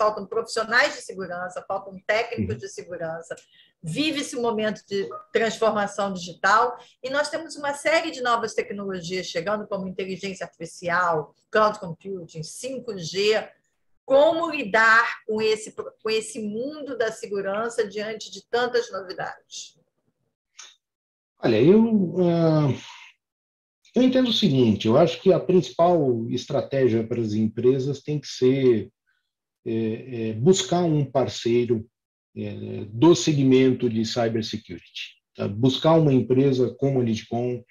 faltam profissionais de segurança, faltam técnicos de segurança. Vive esse momento de transformação digital e nós temos uma série de novas tecnologias chegando, como inteligência artificial, cloud computing, 5G. Como lidar com esse, com esse mundo da segurança diante de tantas novidades? Olha, eu, uh, eu entendo o seguinte: eu acho que a principal estratégia para as empresas tem que ser é, é, buscar um parceiro é, do segmento de cybersecurity. Tá? Buscar uma empresa como a Lidcom,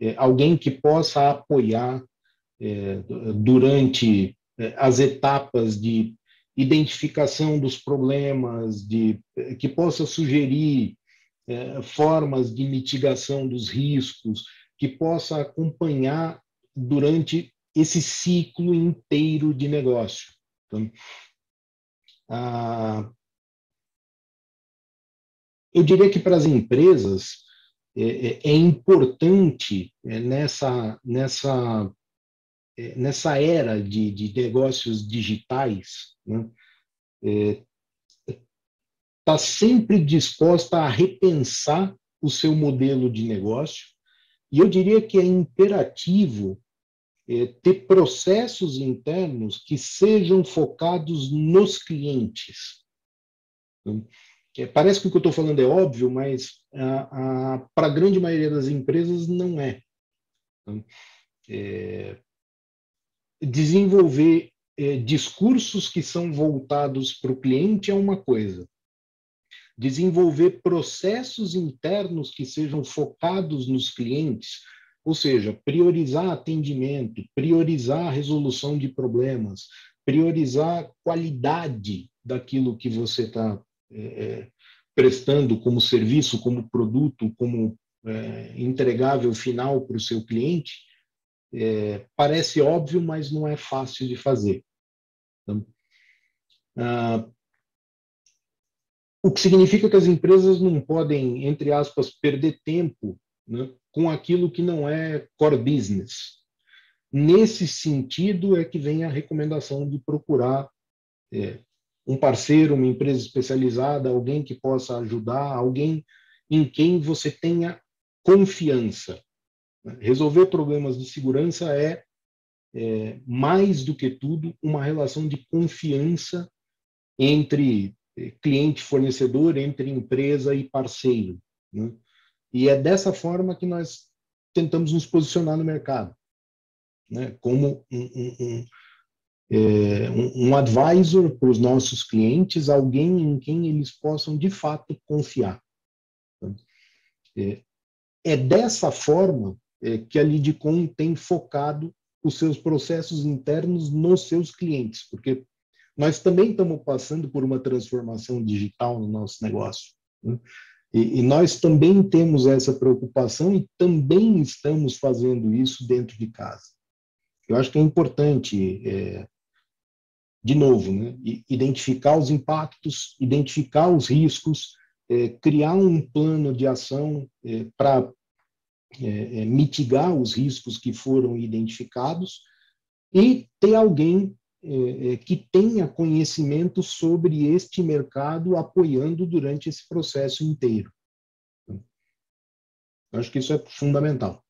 é, alguém que possa apoiar é, durante é, as etapas de identificação dos problemas, de que possa sugerir formas de mitigação dos riscos, que possa acompanhar durante esse ciclo inteiro de negócio. Então, ah, eu diria que para as empresas é, é, é importante é, nessa, nessa, é, nessa era de, de negócios digitais, né, é, está sempre disposta a repensar o seu modelo de negócio, e eu diria que é imperativo é, ter processos internos que sejam focados nos clientes. É, parece que o que eu estou falando é óbvio, mas para a grande maioria das empresas não é. É desenvolver é, discursos que são voltados para o cliente é uma coisa desenvolver processos internos que sejam focados nos clientes, ou seja, priorizar atendimento, priorizar resolução de problemas, priorizar qualidade daquilo que você está é, é, prestando como serviço, como produto, como é, entregável final para o seu cliente, é, parece óbvio, mas não é fácil de fazer. Então, ah, o que significa que as empresas não podem, entre aspas, perder tempo né, com aquilo que não é core business. Nesse sentido é que vem a recomendação de procurar é, um parceiro, uma empresa especializada, alguém que possa ajudar, alguém em quem você tenha confiança. Resolver problemas de segurança é, é mais do que tudo uma relação de confiança entre cliente fornecedor, entre empresa e parceiro. Né? E é dessa forma que nós tentamos nos posicionar no mercado, né? como um, um, um, é, um advisor para os nossos clientes, alguém em quem eles possam de fato confiar. É, é dessa forma é, que a Lidcom tem focado os seus processos internos nos seus clientes, porque nós também estamos passando por uma transformação digital no nosso negócio. Né? E, e, nós também temos essa preocupação e também estamos fazendo isso dentro de casa. Eu acho que é importante, é, de novo, né, identificar os impactos, identificar os riscos, é, criar um plano de ação é, para é, é, mitigar os riscos que foram identificados e ter alguém que tenha conhecimento sobre este mercado apoiando durante esse processo inteiro. Então, acho que isso é fundamental.